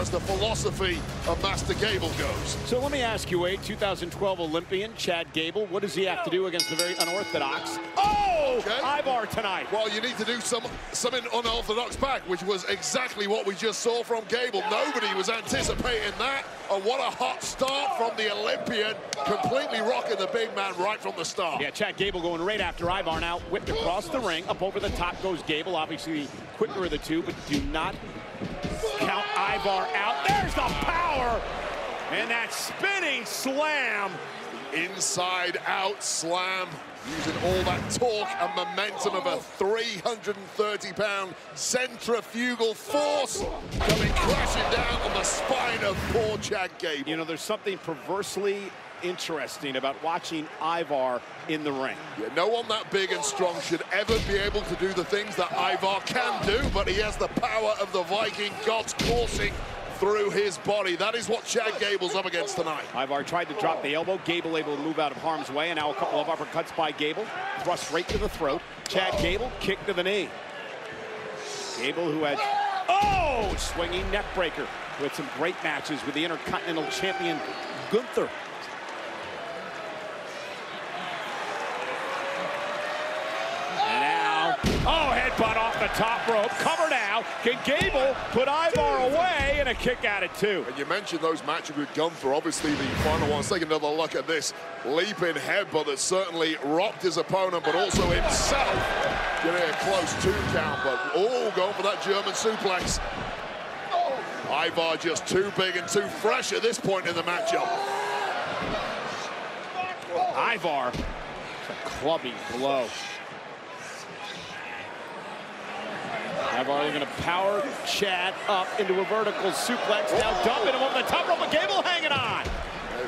far as the philosophy of Master Gable goes. So let me ask you, a 2012 Olympian, Chad Gable, what does he have to do against the very unorthodox? Oh, okay. Ivar tonight. Well, you need to do some something unorthodox back, which was exactly what we just saw from Gable. Nobody was anticipating that. And what a hot start from the Olympian, completely rocking the big man right from the start. Yeah, Chad Gable going right after Ivar now, whipped across the ring. Up over the top goes Gable, obviously the quicker of the two, but do not count Ivar out. There's the power! And that spinning slam. Inside out slam using all that torque and momentum of a 330-pound centrifugal force coming crashing down on the spine of poor Chad Gable. You know, there's something perversely interesting about watching Ivar in the ring. Yeah, no one that big and strong should ever be able to do the things that Ivar can do, but he has the power of the Viking gods coursing through his body. That is what Chad Gable's up against tonight. Ivar tried to drop the elbow. Gable able to move out of harm's way, and now a couple of uppercuts by Gable. Thrust right to the throat. Chad Gable, kick to the knee. Gable, who had, oh, swinging neck breaker with some great matches with the Intercontinental Champion Gunther. Oh, headbutt off the top rope. Cover now. Can Gable put Ivar away and a kick out of two? And you mentioned those matches with Gunther. Obviously, the final one. Let's take another look at this leaping headbutt that certainly rocked his opponent, but also himself. Getting a close two count, but all going for that German suplex. Ivar just too big and too fresh at this point in the matchup. Ivar, a clubby blow. Ivar going to power Chad up into a vertical suplex. Now dumping him over the top rope, but Gable hanging on.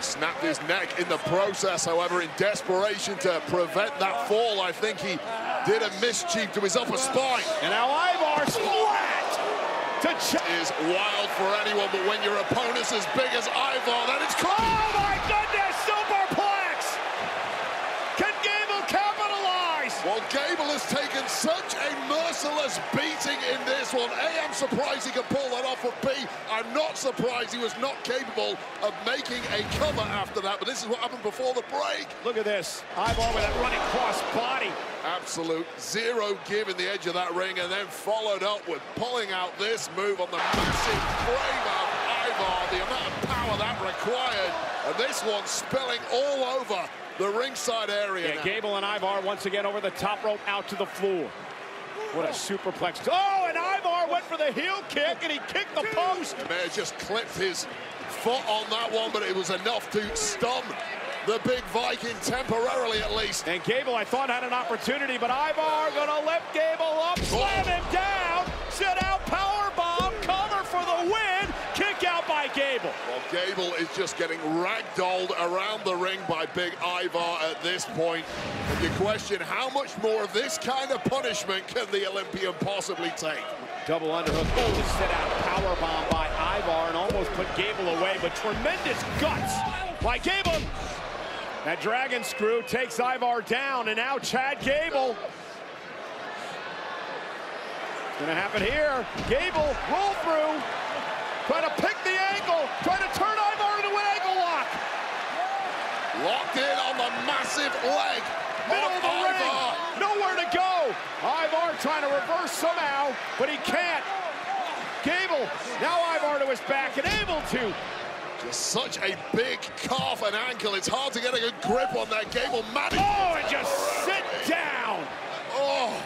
snapped his neck in the process, however, in desperation to prevent that fall. I think he did a mischief to his upper spine. And now Ivar splat to Chad. Is wild for anyone, but when your opponent's as big as Ivar, then it's close. Oh my goodness, superplex! Can Gable capitalize? Well, Gable has taken such a merciless in this one. A, I'm surprised he could pull that off of B. I'm not surprised he was not capable of making a cover after that, but this is what happened before the break. Look at this. Ivar with that running cross body. Absolute zero give in the edge of that ring, and then followed up with pulling out this move on the massive frame of Ivar, the amount of power that required, and this one spilling all over the ringside area. Yeah, now. Gable and Ivar once again over the top rope out to the floor. What a superplex. Oh, went for the heel kick, and he kicked the post. May have just clipped his foot on that one, but it was enough to stun the big Viking temporarily at least. And Gable, I thought, had an opportunity, but Ivar gonna lift Gable up, oh. slam him down, sit out, power bomb, cover for the win, kick out by Gable. Well, Gable is just getting ragdolled around the ring by big Ivar at this point. And you question how much more of this kind of punishment can the Olympian possibly take? Double underhook, to sit out, power bomb by Ivar and almost put Gable away, but tremendous guts by Gable. That dragon screw takes Ivar down, and now Chad Gable. Gonna happen here. Gable roll through, trying to pick the ankle, trying to turn Ivar into an ankle lock. Locked in on the massive leg Middle of, the ring, nowhere to go. Ivar trying to reverse somehow, but he can't. Gable, now Ivar to his back and able to just such a big calf and ankle. It's hard to get a good grip on that. Gable managed. Oh, and just sit down. Oh,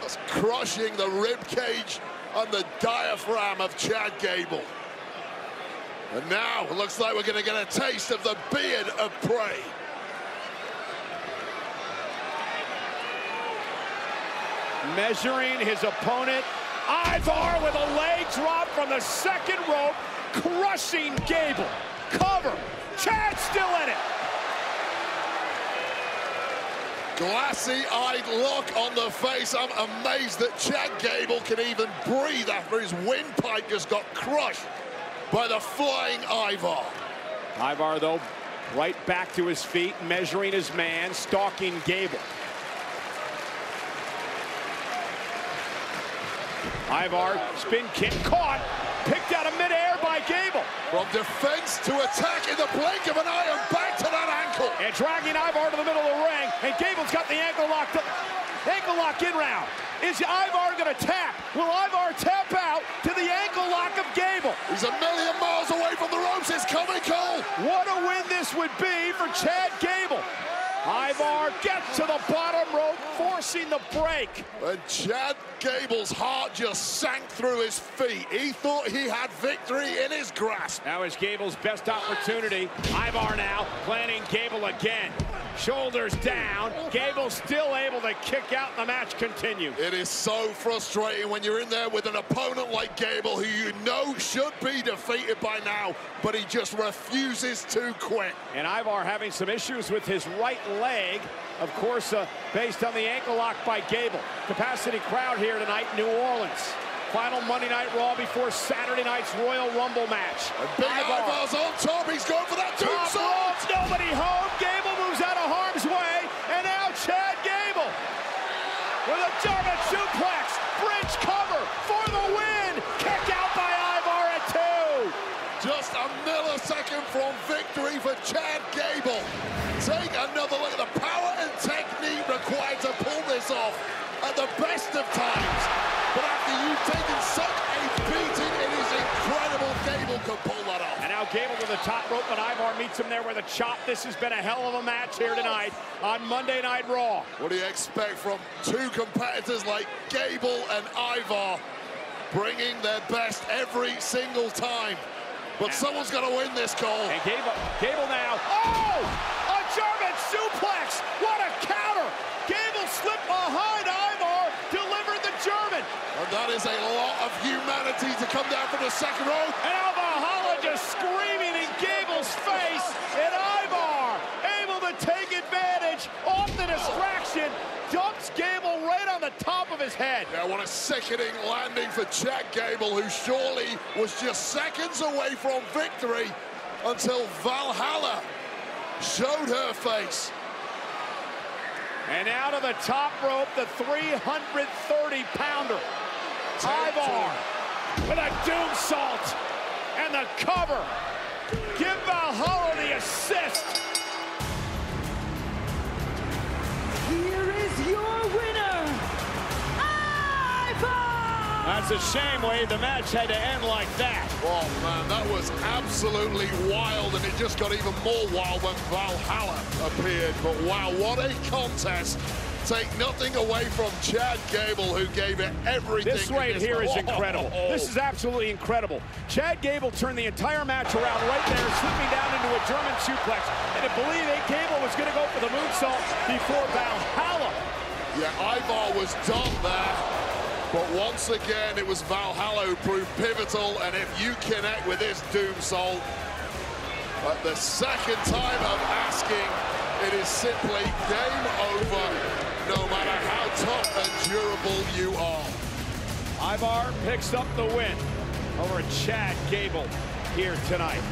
that's crushing the rib cage and the diaphragm of Chad Gable. And now it looks like we're going to get a taste of the beard of prey. Measuring his opponent. Ivar with a leg drop from the second rope crushing Gable. Cover. Chad still in it. Glassy-eyed look on the face. I'm amazed that Chad Gable can even breathe after his windpipe just got crushed by the flying Ivar. Ivar, though, right back to his feet, measuring his man, stalking Gable. Ivar, spin kick, caught, picked out of midair by Gable From defense to attack in the blink of an eye and back to that ankle. And dragging Ivar to the middle of the ring. And Gable's got the ankle locked up. Ankle lock in round. Is Ivar going to tap? Will Ivar tap out to the ankle lock of Gable? He's a million miles away from the ropes. It's coming, Cole. What a win this would be for Chad Gable. Ivar gets to the bottom rope, forcing the break. And Chad Gable's heart just sank through his feet. He thought he had victory in his grasp. Now is Gable's best opportunity. Ivar now planning Gable again. Shoulders down. Gable still able to kick out. The match continues. It is so frustrating when you're in there with an opponent like Gable who you know should be defeated by now, but he just refuses to quit. And Ivar having some issues with his right leg. Of course, uh, based on the ankle lock by Gable. Capacity crowd here tonight in New Orleans. Final Monday Night Raw before Saturday night's Royal Rumble match. And Big Ivar. Ivar's on top. He's going for that tombstone. nobody home. Gable moves out of harm's way, and now Chad Gable with a German suplex, bridge cover for the win. Kick out by Ivar at two. Just a millisecond from victory for Chad Gable. Take another look at the power and technique required to pull this off at the best of times. But after you've taken such a beating, it is incredible Gable could pull that off. And now Gable to the top rope, but Ivar meets him there with a chop. This has been a hell of a match here tonight on Monday Night Raw. What do you expect from two competitors like Gable and Ivar bringing their best every single time? But someone's got to win this, Cole. And Gable, Gable now. Oh! A German suplex! What a counter! Gable slipped behind Ivar, delivered the German. And that is a lot of humanity to come down from the second row. And just screaming in Gable's face. And Ivar able to take advantage off the distraction. Dumps Gable right on the top of his head. Yeah, what a sickening landing for Chad Gable, who surely was just seconds away from victory until Valhalla showed her face. And out of the top rope, the 330-pounder. Ivar with a Doomsault and the cover. Give Valhalla the assist. Here is your winner, Ivar! That's a shame, Wade. The match had to end like that. Oh man, that was absolutely wild, and it just got even more wild when Valhalla appeared. But wow, what a contest! Take nothing away from Chad Gable, who gave it everything. This right here is incredible. oh, oh. This is absolutely incredible. Chad Gable turned the entire match around right there, slipping down into a German suplex. And to believe that Gable was going to go for the moonsault before Valhalla. Yeah, Ivar was done there. But once again, it was Valhalla who proved pivotal. And if you connect with this Doomsault, at the second time of asking, it is simply game over, no matter how tough and durable you are. Ivar picks up the win over Chad Gable here tonight.